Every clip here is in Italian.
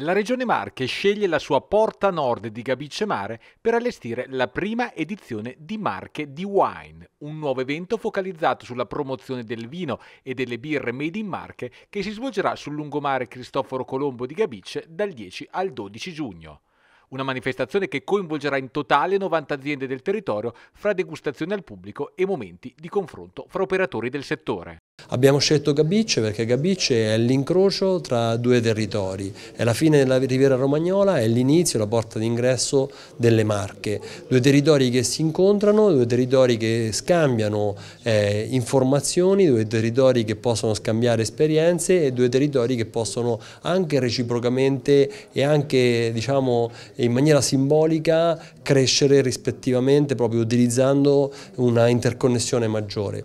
La Regione Marche sceglie la sua porta nord di Gabice Mare per allestire la prima edizione di Marche di Wine, un nuovo evento focalizzato sulla promozione del vino e delle birre made in Marche che si svolgerà sul lungomare Cristoforo Colombo di Gabice dal 10 al 12 giugno. Una manifestazione che coinvolgerà in totale 90 aziende del territorio fra degustazioni al pubblico e momenti di confronto fra operatori del settore. Abbiamo scelto Gabice perché Gabice è l'incrocio tra due territori, è la fine della riviera romagnola, è l'inizio, la porta d'ingresso delle Marche, due territori che si incontrano, due territori che scambiano eh, informazioni, due territori che possono scambiare esperienze e due territori che possono anche reciprocamente e anche diciamo, in maniera simbolica crescere rispettivamente proprio utilizzando una interconnessione maggiore.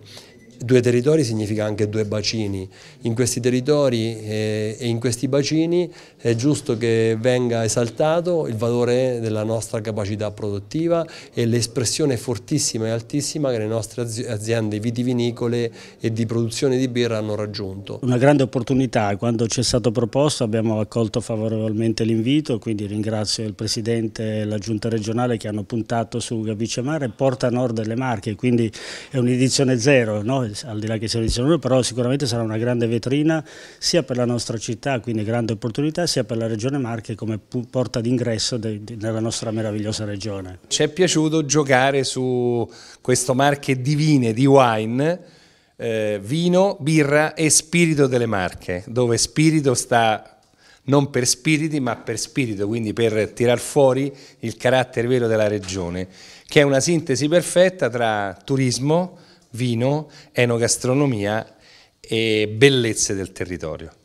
Due territori significa anche due bacini. In questi territori eh, e in questi bacini è giusto che venga esaltato il valore della nostra capacità produttiva e l'espressione fortissima e altissima che le nostre aziende vitivinicole e di produzione di birra hanno raggiunto. Una grande opportunità, quando ci è stato proposto abbiamo accolto favorevolmente l'invito, quindi ringrazio il Presidente e la Giunta regionale che hanno puntato su Gabice Mare, Porta Nord delle Marche, quindi è un'edizione zero, no? Al di là che sia un'edizione noi, però sicuramente sarà una grande vetrina sia per la nostra città, quindi grande opportunità, sia per la Regione Marche come porta d'ingresso nella nostra meravigliosa regione. Ci è piaciuto giocare su questo Marche divine di wine, eh, vino, birra e spirito delle Marche, dove spirito sta non per spiriti ma per spirito, quindi per tirar fuori il carattere vero della regione, che è una sintesi perfetta tra turismo, vino, enogastronomia e bellezze del territorio.